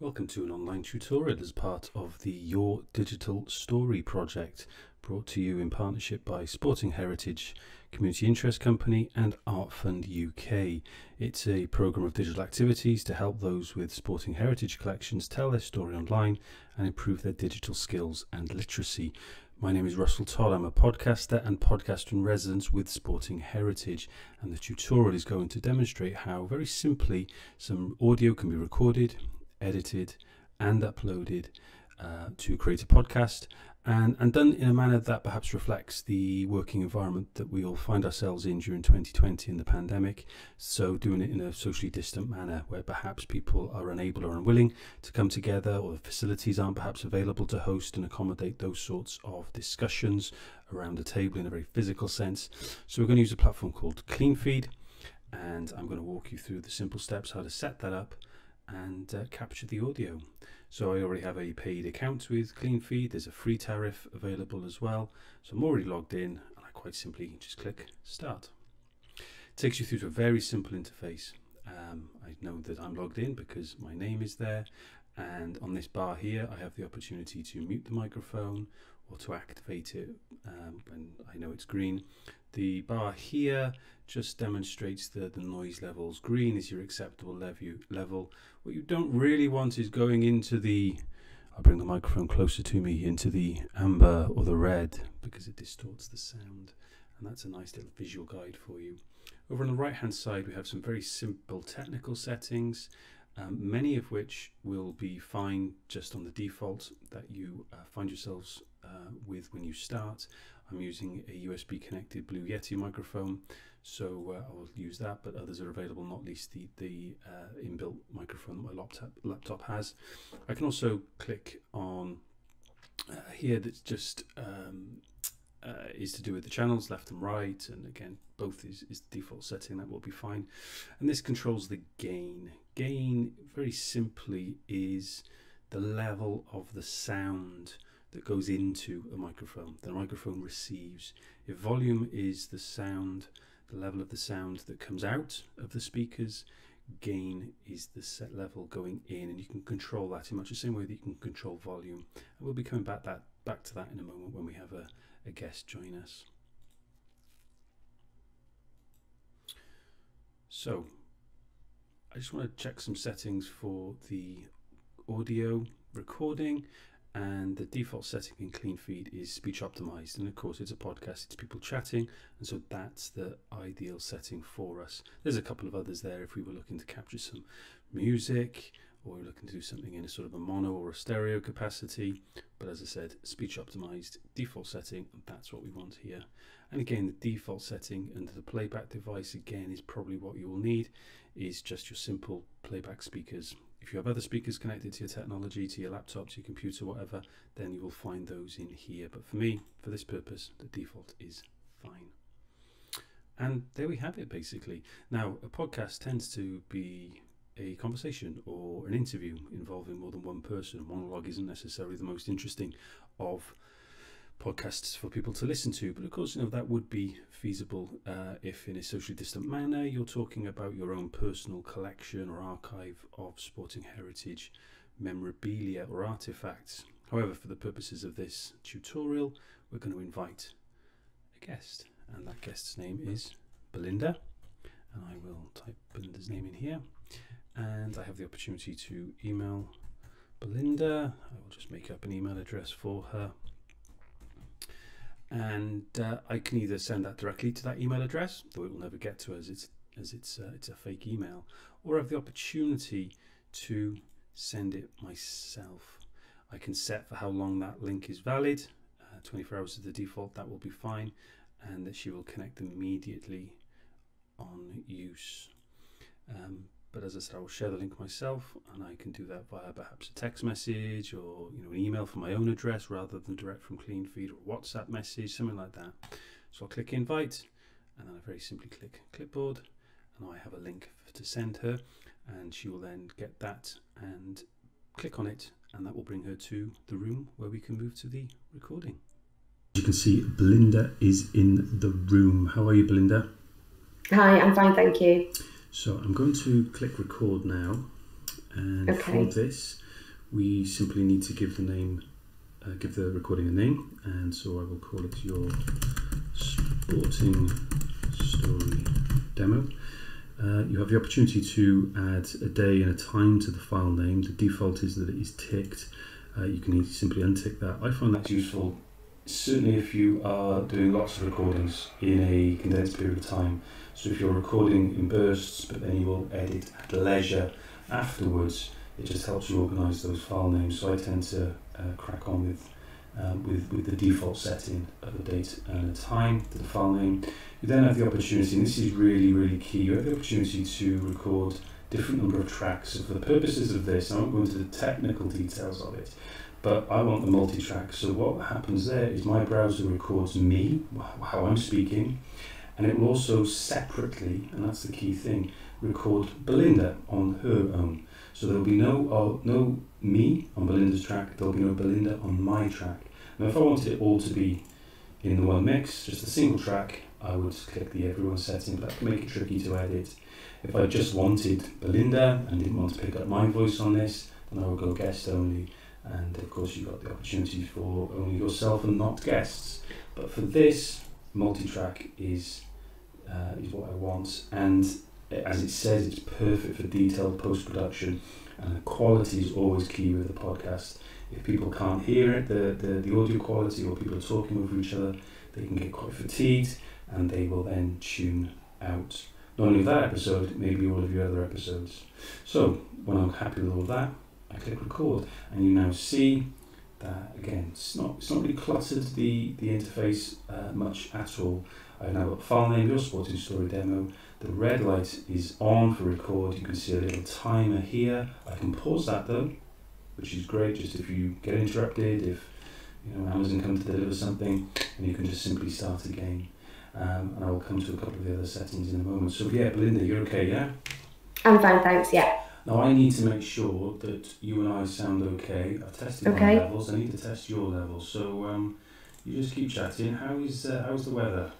Welcome to an online tutorial as part of the Your Digital Story project, brought to you in partnership by Sporting Heritage, Community Interest Company and Art Fund UK. It's a programme of digital activities to help those with sporting heritage collections tell their story online and improve their digital skills and literacy. My name is Russell Todd. I'm a podcaster and podcaster in residence with Sporting Heritage, and the tutorial is going to demonstrate how, very simply, some audio can be recorded edited and uploaded uh, to create a podcast and, and done in a manner that perhaps reflects the working environment that we all find ourselves in during 2020 in the pandemic. So, doing it in a socially distant manner where perhaps people are unable or unwilling to come together, or the facilities aren't perhaps available to host and accommodate those sorts of discussions around the table in a very physical sense. So, we're going to use a platform called CleanFeed, and I'm going to walk you through the simple steps how to set that up and uh, capture the audio. So I already have a paid account with CleanFeed. There's a free tariff available as well. So I'm already logged in and I quite simply just click start. It takes you through to a very simple interface. Um, I know that I'm logged in because my name is there and on this bar here I have the opportunity to mute the microphone or to activate it um, when I know it's green. The bar here just demonstrates the, the noise levels. Green is your acceptable level. What you don't really want is going into the, I'll bring the microphone closer to me, into the amber or the red because it distorts the sound. And that's a nice little visual guide for you. Over on the right hand side, we have some very simple technical settings, um, many of which will be fine just on the default that you uh, find yourselves uh, with when you start. I'm using a USB connected Blue Yeti microphone, so uh, I will use that, but others are available, not least the, the uh, inbuilt microphone that my laptop, laptop has. I can also click on uh, here that's just um, uh, is to do with the channels left and right and again both is, is the default setting that will be fine and this controls the gain gain very simply is the level of the sound that goes into a microphone. The microphone receives. If volume is the sound, the level of the sound that comes out of the speakers, gain is the set level going in, and you can control that in much the same way that you can control volume. And we'll be coming back that back to that in a moment when we have a, a guest join us. So, I just want to check some settings for the audio recording and the default setting in clean feed is speech optimized. And of course it's a podcast it's people chatting. And so that's the ideal setting for us. There's a couple of others there if we were looking to capture some music or we're looking to do something in a sort of a mono or a stereo capacity. But as I said speech optimized default setting that's what we want here. And again the default setting under the playback device again is probably what you will need is just your simple playback speakers if you have other speakers connected to your technology, to your laptop, to your computer, whatever, then you will find those in here. But for me, for this purpose, the default is fine. And there we have it, basically. Now, a podcast tends to be a conversation or an interview involving more than one person. Monologue isn't necessarily the most interesting of podcasts for people to listen to. But of course, you know that would be feasible uh, if, in a socially distant manner, you're talking about your own personal collection or archive of sporting heritage memorabilia or artifacts. However, for the purposes of this tutorial, we're going to invite a guest, and that guest's name is Belinda. And I will type Belinda's name in here, and I have the opportunity to email Belinda. I will just make up an email address for her and uh, I can either send that directly to that email address, though it will never get to us, it's, as it's, uh, it's a fake email, or I have the opportunity to send it myself. I can set for how long that link is valid, uh, 24 hours is the default, that will be fine, and that she will connect immediately on use. Um, but as I said, I will share the link myself, and I can do that via perhaps a text message or you know an email from my own address rather than direct from CleanFeed or WhatsApp message, something like that. So I'll click invite, and then I very simply click clipboard, and I have a link to send her, and she will then get that and click on it, and that will bring her to the room where we can move to the recording. You can see Belinda is in the room. How are you, Belinda? Hi, I'm fine, thank you. So I'm going to click record now and okay. for this we simply need to give the name, uh, give the recording a name, and so I will call it your sporting story demo. Uh, you have the opportunity to add a day and a time to the file name. The default is that it is ticked. Uh, you can simply untick that. I find that useful, certainly if you are doing lots of recordings in a condensed period of time. So if you're recording in bursts, but then you will edit at leisure afterwards, it just helps you organise those file names. So I tend to uh, crack on with, um, with with the default setting of the date and the time to the file name. You then have the opportunity, and this is really really key. You have the opportunity to record different number of tracks. So for the purposes of this, I won't go into the technical details of it, but I want the multi-track. So what happens there is my browser records me, how I'm speaking, and it will also separately, and that's the key thing, record Belinda on her own. So there'll be no uh, no me on Belinda's track. There'll be no Belinda on my track. Now, if I wanted it all to be in the one mix, just a single track, I would click the everyone setting, but that can make it tricky to edit. If I just wanted Belinda and didn't want to pick up my voice on this, then I would go guest only. And of course, you've got the opportunity for only yourself and not guests. But for this, multi-track is uh, is what I want. And as it says, it's perfect for detailed post production, and the quality is always key with the podcast. If people can't hear it, the, the, the audio quality, or people are talking over each other, they can get quite fatigued and they will then tune out. Not only that episode, maybe all of your other episodes. So, when I'm happy with all that, I click record, and you now see that again, it's not, it's not really cluttered the, the interface uh, much at all. I've now got file name, your sporting story demo, the red light is on for record. You can see a little timer here. I can pause that though, which is great just if you get interrupted, if you know Amazon comes to deliver something, and you can just simply start again. Um, and I will come to a couple of the other settings in a moment. So yeah, Belinda, you're okay, yeah? I'm fine, thanks. Yeah. Now I need to make sure that you and I sound okay. I've tested okay. my levels. I need to test your levels. So um, you just keep chatting. How is uh, how's the weather?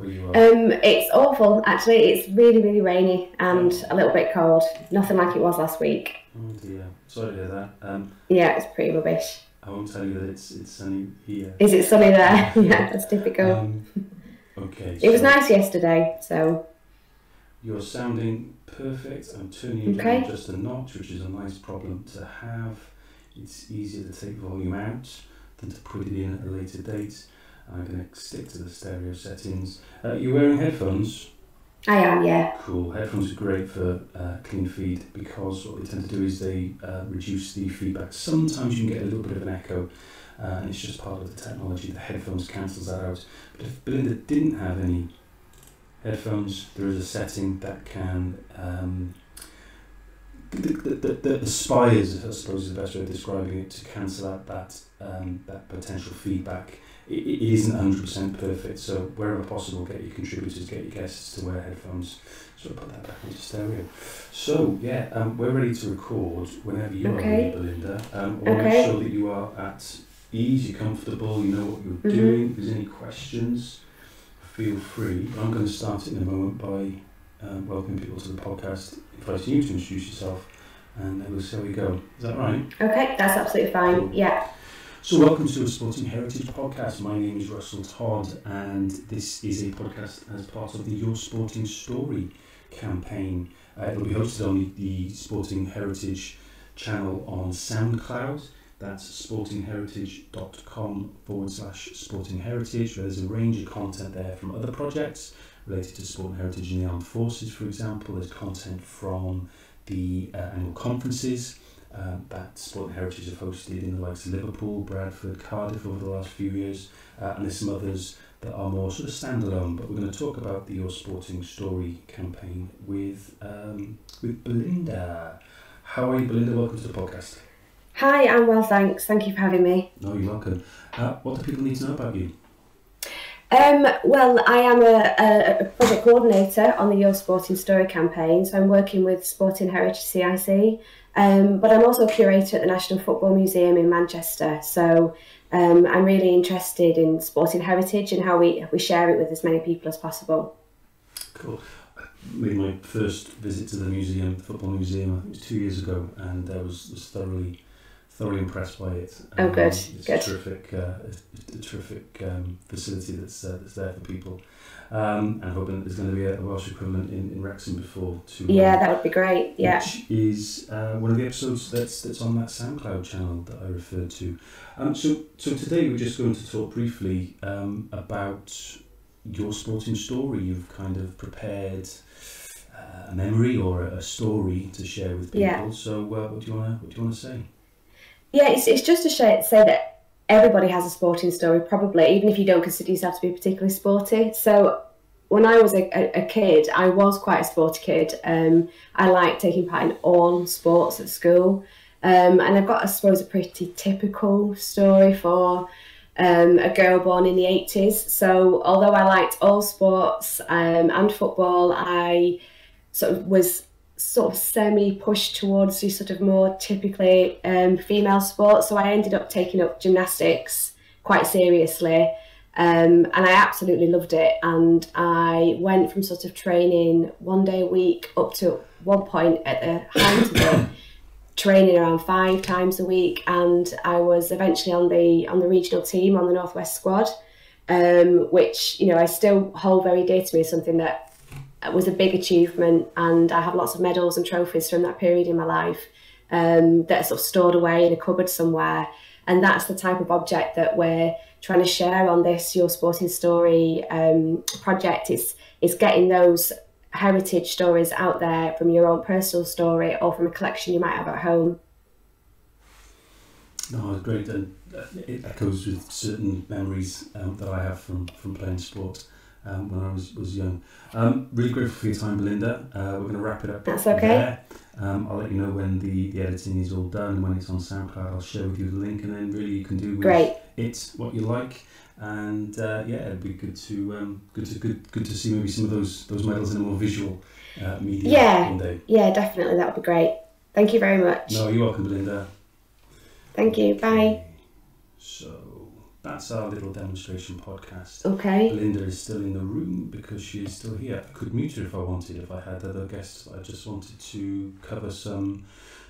Um, it's awful actually. It's really, really rainy and a little bit cold. Nothing like it was last week. Oh dear, sorry to hear that. Um, yeah, it's pretty rubbish. I won't tell you that it's it's sunny here. Is it sunny there? yeah, that's typical. Um, okay. it was nice yesterday, so. You're sounding perfect. I'm turning you okay. down just a notch, which is a nice problem to have. It's easier to take volume out than to put it in at a later date. I'm going to stick to the stereo settings. Uh, you're wearing headphones? I am, yeah. Cool. Headphones are great for uh, clean feed because what they tend to do is they uh, reduce the feedback. Sometimes you can get a little bit of an echo, uh, and it's just part of the technology. The headphones cancels that out. But if Belinda didn't have any headphones, there is a setting that can um, the, the, the, the spires, I suppose is the best way of describing it, to cancel out that um, that potential feedback it, it isn't 100% perfect. So wherever possible, get your contributors, get your guests to wear headphones. So put that back into stereo. So yeah, um, we're ready to record whenever you okay. are ready, Belinda. Um, to okay. make sure that you are at ease, you're comfortable, you know what you're mm-hmm. doing. If there's any questions, feel free. I'm going to start it in a moment by um, welcoming people to the podcast, inviting you to introduce yourself, and then we'll see how we go. Is that right? Okay, that's absolutely fine. Cool. Yeah. So, welcome to a Sporting Heritage podcast. My name is Russell Todd, and this is a podcast as part of the Your Sporting Story campaign. Uh, it'll be hosted on the Sporting Heritage channel on SoundCloud. That's sportingheritage.com forward slash sporting heritage. There's a range of content there from other projects related to sport and heritage in the armed forces, for example. There's content from the uh, annual conferences uh, that Sport Heritage have hosted in the likes of Liverpool, Bradford, Cardiff over the last few years, uh, and there's some others that are more sort of standalone. But we're going to talk about the Your Sporting Story campaign with um, with Belinda. How are you, Belinda? Welcome to the podcast. Hi, I'm well, thanks. Thank you for having me. No, you're welcome. Uh, what do people need to know about you? Um, well, I am a, a, project coordinator on the Your Sporting Story campaign, so I'm working with Sporting Heritage CIC, um, but I'm also a curator at the National Football Museum in Manchester. So um, I'm really interested in sporting heritage and how we, we share it with as many people as possible. Cool. Made my first visit to the museum, the football museum, it was two years ago, and I was, was thoroughly thoroughly impressed by it. Oh, good, It's good. a terrific, uh, a, a terrific um, facility that's uh, that's there for people. Um, and hoping that there's going to be a, Welsh equivalent in, in Wrexham before too long. Yeah, that would be great. Yeah. Which is uh, one of the episodes that's that's on that SoundCloud channel that I referred to. Um, so so today we're just going to talk briefly um, about your sporting story. You've kind of prepared uh, a memory or a, a story to share with people. Yeah. So uh, what do you want to what do you want to say? Yeah, it's, it's just to say, say that everybody has a sporting story, probably, even if you don't consider yourself to be particularly sporty. So when I was a, a, kid, I was quite a sporty kid. Um, I liked taking part in all sports at school. Um, and I've got, I suppose, a pretty typical story for um, a girl born in the 80s. So although I liked all sports um, and football, I sort of was sort of semi pushed towards the sort of more typically um, female sports. So I ended up taking up gymnastics quite seriously. Um, and I absolutely loved it. And I went from sort of training one day a week up to one point at the it, training around five times a week. And I was eventually on the on the regional team on the Northwest squad, um, which you know I still hold very dear to me as something that was a big achievement, and I have lots of medals and trophies from that period in my life um, that are sort of stored away in a cupboard somewhere. And that's the type of object that we're trying to share on this Your Sporting Story um, project. Is is getting those heritage stories out there from your own personal story or from a collection you might have at home. No, it's great, and uh, it echoes with certain memories um, that I have from, from playing sport um, when I was, was young. Um, really grateful for your time, Belinda. Uh, we're going to wrap it up. That's okay. There. Um, I'll let you know when the, the editing is all done and when it's on SoundCloud. I'll share with you the link, and then really you can do with Great. it what you like. And uh, yeah, it'd be good to um, good to good, good to see maybe some of those those medals in a more visual uh, medium Yeah. one day. Yeah, definitely. That would be great. Thank you very much. No, you're welcome, Belinda. Thank you. Bye. So that's our little demonstration podcast. Okay. Belinda is still in the room because she is still here. I could mute her if I wanted, if I had other guests I just wanted to cover some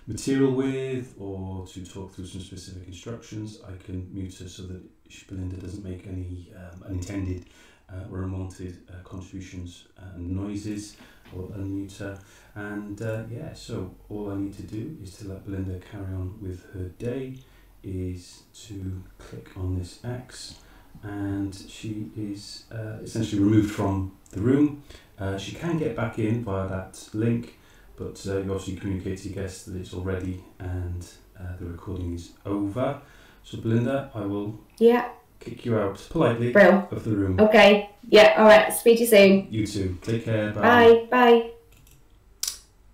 material with or to talk through some specific instructions. I can mute her so that Belinda doesn't make any um, unintended uh, or unwanted uh, contributions and noises or unmute her. And uh, yeah, so all I need to do is to let Belinda carry on with her day is to click on this X and she is uh, essentially removed from the room. Uh, she can get back in via that link, but uh, you obviously communicate to your guests that it's already and uh, the recording is over. So, Belinda, I will Yeah. kick you out politely Brill. of the room. Okay. Yeah. All right. Speak to you soon. You too. Take care. Bye. Bye.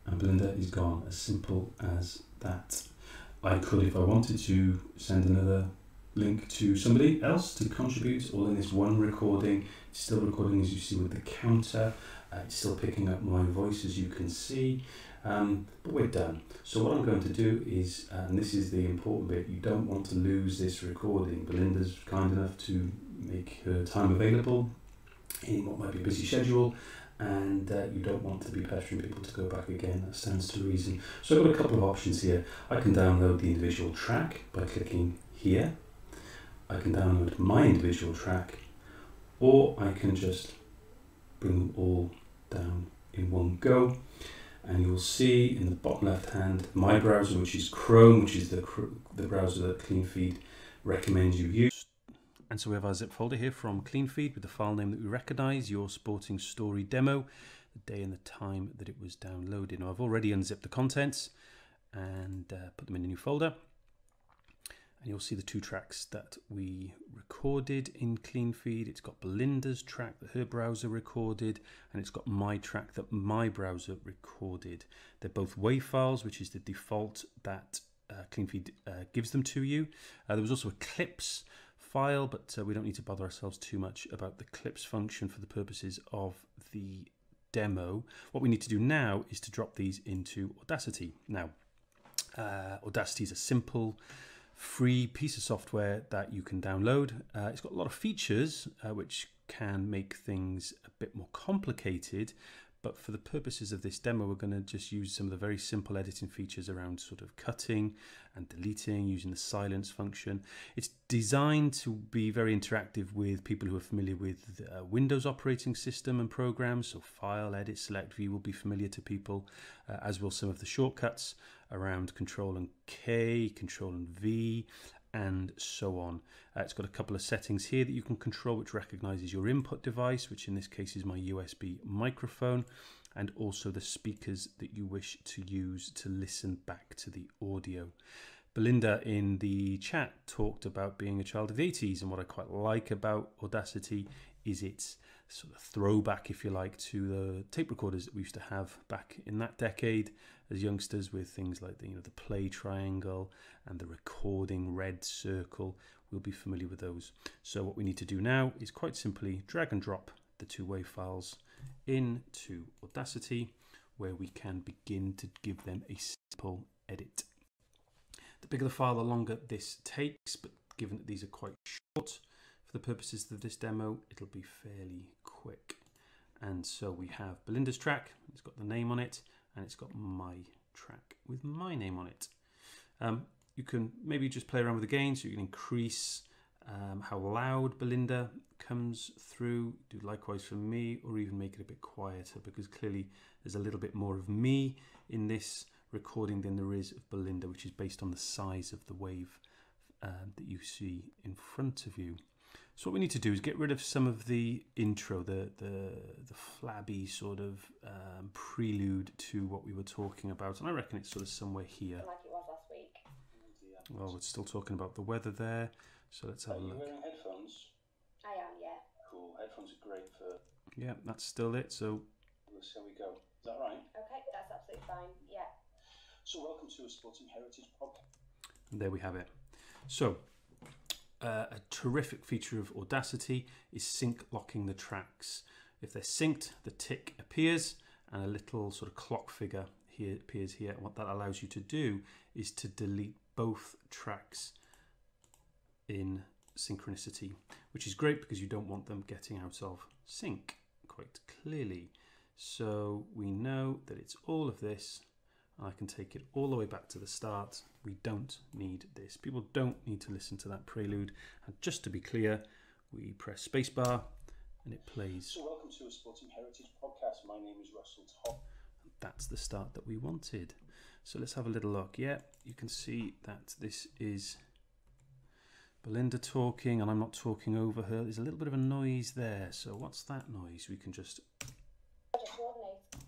And Belinda is gone. As simple as that. I could, if I wanted to, send another link to somebody else to contribute, all in this one recording. It's still recording as you see with the counter. Uh, it's still picking up my voice as you can see. Um, but we're done. So what I'm going to do is, uh, and this is the important bit, you don't want to lose this recording. Belinda's kind enough to make her time available in what might be a busy schedule and uh, you don't want to be pestering people to go back again. That stands to reason. So I've got a couple of options here. I can download the individual track by clicking here. I can download my individual track, or I can just bring them all down in one go. And you will see in the bottom left hand my browser, which is Chrome, which is the, the browser that CleanFeed recommends you use. And so we have our zip folder here from CleanFeed with the file name that we recognize, your sporting story demo, the day and the time that it was downloaded. Now I've already unzipped the contents and uh, put them in a new folder. And you'll see the two tracks that we recorded in CleanFeed. It's got Belinda's track that her browser recorded, and it's got my track that my browser recorded. They're both WAV files, which is the default that uh, CleanFeed uh, gives them to you. Uh, there was also a clips file, but uh, we don't need to bother ourselves too much about the clips function for the purposes of the demo. What we need to do now is to drop these into Audacity. Now, uh, Audacity is a simple, free piece of software that you can download. Uh, it's got a lot of features uh, which can make things a bit more complicated, but for the purposes of this demo, we're going to just use some of the very simple editing features around sort of cutting and deleting using the silence function. It's designed to be very interactive with people who are familiar with uh, Windows operating system and programs. So File, Edit, Select, View will be familiar to people, uh, as will some of the shortcuts around Control and K, Control and V, and so on. Uh, it's got a couple of settings here that you can control which recognizes your input device, which in this case is my USB microphone, and also the speakers that you wish to use to listen back to the audio. Belinda in the chat talked about being a child of the 80s, and what I quite like about Audacity is its sort of throwback, if you like, to the tape recorders that we used to have back in that decade as youngsters with things like the, you know, the play triangle and the recording red circle. We'll be familiar with those. So what we need to do now is quite simply drag and drop the two WAV files into Audacity where we can begin to give them a simple edit. The bigger the file, the longer this takes, but given that these are quite short, the purposes of this demo, it'll be fairly quick. And so we have Belinda's track, it's got the name on it, and it's got my track with my name on it. Um, you can maybe just play around with the gain so you can increase um, how loud Belinda comes through, do likewise for me, or even make it a bit quieter because clearly there's a little bit more of me in this recording than there is of Belinda, which is based on the size of the wave uh, that you see in front of you. So what we need to do is get rid of some of the intro, the the, the flabby sort of um, prelude to what we were talking about, and I reckon it's sort of somewhere here. Like it was last week. Well, we're still talking about the weather there, so let's have Are a you look. wearing headphones? I am, yeah. Cool. Headphones are great for. Yeah, that's still it. So Let's see how we go. Is that right? Okay, that's absolutely fine. Yeah. So, welcome to a Sporting Heritage podcast. there we have it. So a terrific feature of Audacity is sync locking the tracks. If they're synced, the tick appears and a little sort of clock figure here appears here. What that allows you to do is to delete both tracks in synchronicity, which is great because you don't want them getting out of sync quite clearly. So we know that it's all of this I can take it all the way back to the start. We don't need this. People don't need to listen to that prelude. And just to be clear, we press spacebar and it plays. So, welcome to a Sporting Heritage podcast. My name is Russell Todd. That's the start that we wanted. So let's have a little look. Yeah, you can see that this is Belinda talking and I'm not talking over her. There's a little bit of a noise there. So what's that noise? We can just.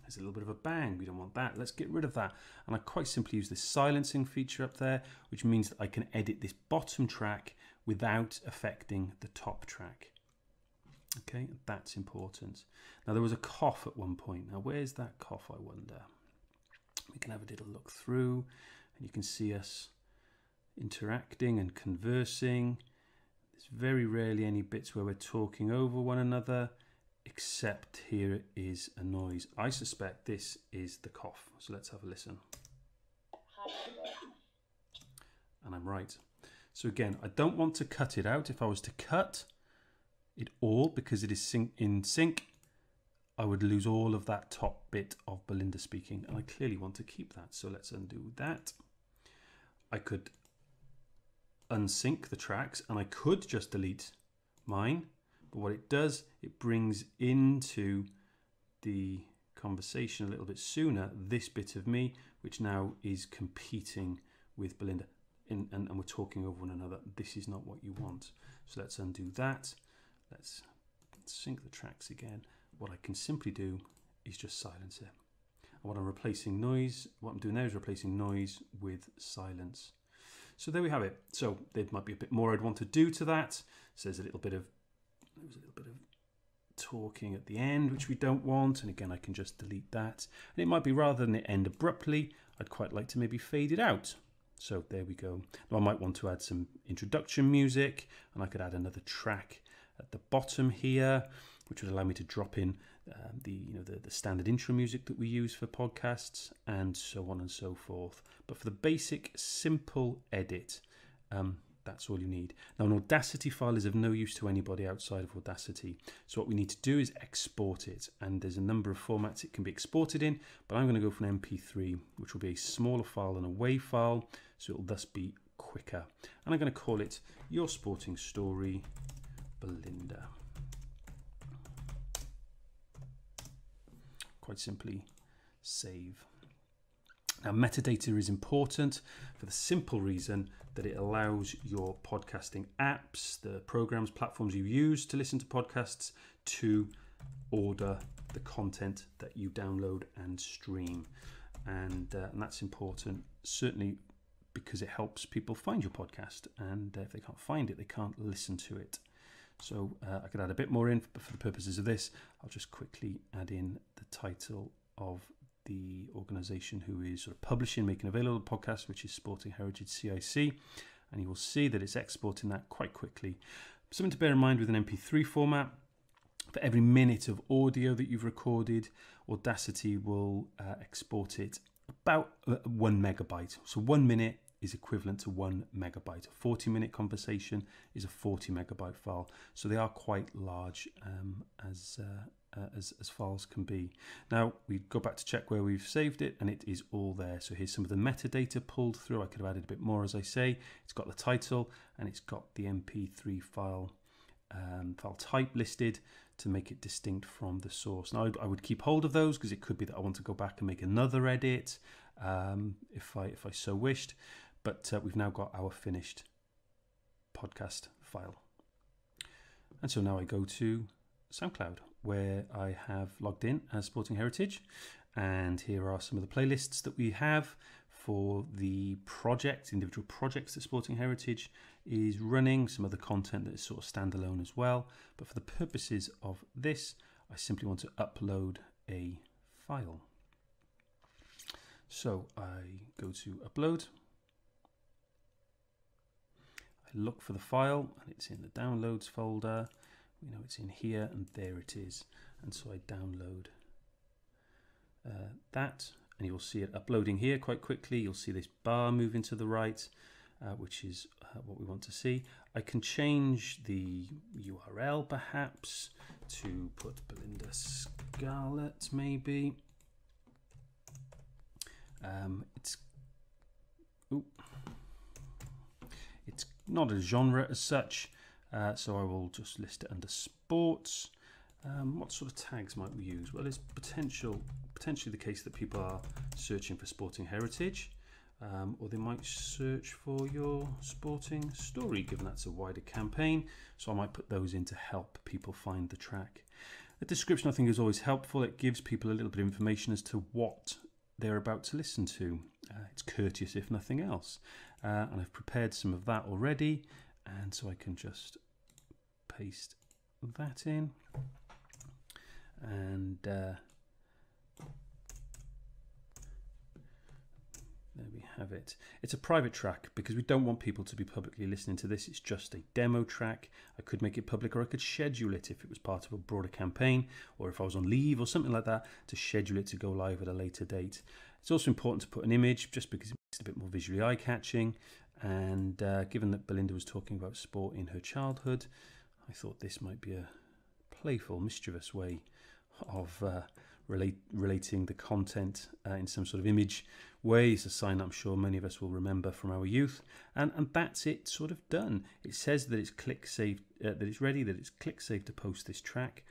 There's a little bit of a bang. We don't want that. Let's get rid of that. And I quite simply use this silencing feature up there, which means that I can edit this bottom track without affecting the top track. Okay, that's important. Now there was a cough at one point. Now where's that cough, I wonder? We can have a little look through and you can see us interacting and conversing. There's very rarely any bits where we're talking over one another except here is a noise. I suspect this is the cough. So let's have a listen. And I'm right. So again, I don't want to cut it out. If I was to cut it all because it is sync in sync, I would lose all of that top bit of Belinda speaking. And I clearly want to keep that. So let's undo that. I could unsync the tracks and I could just delete mine. But what it does, it brings into the conversation a little bit sooner this bit of me, which now is competing with Belinda. In, and, and we're talking over one another. This is not what you want. So let's undo that. Let's sync the tracks again. What I can simply do is just silence it. And what I'm replacing noise, what I'm doing now is replacing noise with silence. So there we have it. So there might be a bit more I'd want to do to that. So there's a little bit of there was a little bit of talking at the end, which we don't want. And again, I can just delete that. And it might be rather than it end abruptly, I'd quite like to maybe fade it out. So there we go. Now I might want to add some introduction music and I could add another track at the bottom here, which would allow me to drop in um, the you know the, the standard intro music that we use for podcasts and so on and so forth. But for the basic simple edit, um, That's all you need. Now, an Audacity file is of no use to anybody outside of Audacity. So what we need to do is export it. And there's a number of formats it can be exported in, but I'm going to go for an MP3, which will be a smaller file than a WAV file. So it'll thus be quicker. And I'm going to call it Your Sporting Story Belinda. Quite simply, save. Now, metadata is important for the simple reason that it allows your podcasting apps, the programs, platforms you use to listen to podcasts, to order the content that you download and stream. And, uh, and that's important, certainly because it helps people find your podcast. And uh, if they can't find it, they can't listen to it. So uh, I could add a bit more in, but for the purposes of this, I'll just quickly add in the title of the organisation who is sort of publishing, making available the podcast, which is Sporting Heritage CIC. And you will see that it's exporting that quite quickly. Something to bear in mind with an MP3 format. For every minute of audio that you've recorded, Audacity will uh, export it about uh, one megabyte. So one minute is equivalent to one megabyte. A 40 minute conversation is a 40 megabyte file. So they are quite large um, as, uh, uh, as, as files can be. Now we go back to check where we've saved it and it is all there. So here's some of the metadata pulled through. I could have added a bit more as I say. It's got the title and it's got the MP3 file um, file type listed to make it distinct from the source. Now I, I would keep hold of those because it could be that I want to go back and make another edit um, if I if I so wished. But uh, we've now got our finished podcast file. And so now I go to SoundCloud where I have logged in as Sporting Heritage. And here are some of the playlists that we have for the project, individual projects that Sporting Heritage is running, some of the content that is sort of standalone as well. But for the purposes of this, I simply want to upload a file. So I go to upload. I look for the file and it's in the downloads folder we know it's in here and there it is. And so I download uh, that and you'll see it uploading here quite quickly. You'll see this bar moving to the right uh, which is uh, what we want to see. I can change the URL perhaps to put Belinda Scarlett maybe. Um, it's ooh, it's not a genre as such uh, so I will just list it under sports. Um, what sort of tags might we use? Well, it's potential, potentially the case that people are searching for sporting heritage, um, or they might search for your sporting story, given that's a wider campaign. So I might put those in to help people find the track. The description I think is always helpful. It gives people a little bit of information as to what they're about to listen to. Uh, it's courteous if nothing else. Uh, and I've prepared some of that already and so I can just paste that in and uh, there we have it. It's a private track because we don't want people to be publicly listening to this. It's just a demo track. I could make it public or I could schedule it if it was part of a broader campaign or if I was on leave or something like that to schedule it to go live at a later date. It's also important to put an image just because it makes it a bit more visually eye-catching and uh, given that Belinda was talking about sport in her childhood, I thought this might be a playful, mischievous way of uh, relate, relating the content uh, in some sort of image way. It's a sign I'm sure many of us will remember from our youth, and and that's it, sort of done. It says that it's click save, uh, that it's ready, that it's click save to post this track.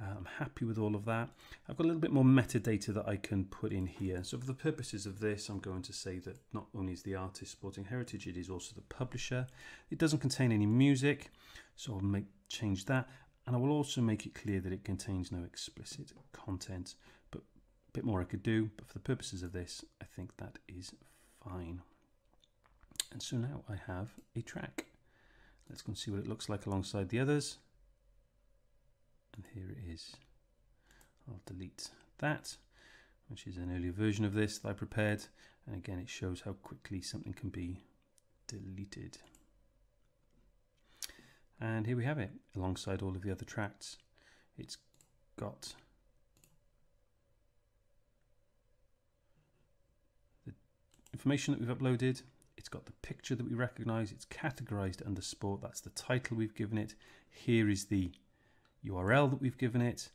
Uh, I'm happy with all of that. I've got a little bit more metadata that I can put in here. So for the purposes of this, I'm going to say that not only is the artist Sporting Heritage, it is also the publisher. It doesn't contain any music, so I'll make change that. And I will also make it clear that it contains no explicit content, but a bit more I could do. But for the purposes of this, I think that is fine. And so now I have a track. Let's go and see what it looks like alongside the others and here it is. I'll delete that, which is an earlier version of this that I prepared. And again, it shows how quickly something can be deleted. And here we have it, alongside all of the other tracks. It's got the information that we've uploaded. It's got the picture that we recognize. It's categorized under sport. That's the title we've given it. Here is the URL that we've given it.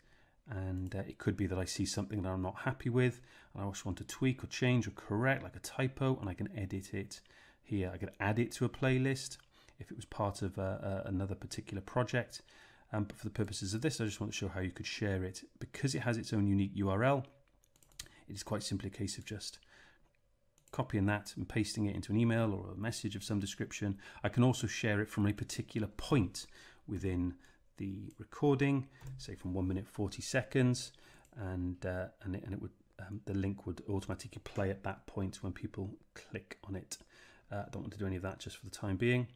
And uh, it could be that I see something that I'm not happy with and I just want to tweak or change or correct, like a typo, and I can edit it here. I can add it to a playlist if it was part of uh, uh, another particular project. Um, but for the purposes of this, I just want to show how you could share it. Because it has its own unique URL, it is quite simply a case of just copying that and pasting it into an email or a message of some description. I can also share it from a particular point within the recording, say from one minute 40 seconds, and uh, and, it, and it would um, the link would automatically play at that point when people click on it. Uh, I don't want to do any of that just for the time being.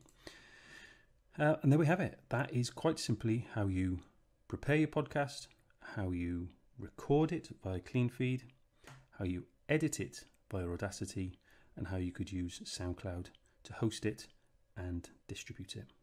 Uh, and there we have it. That is quite simply how you prepare your podcast, how you record it via CleanFeed, how you edit it via Audacity, and how you could use SoundCloud to host it and distribute it.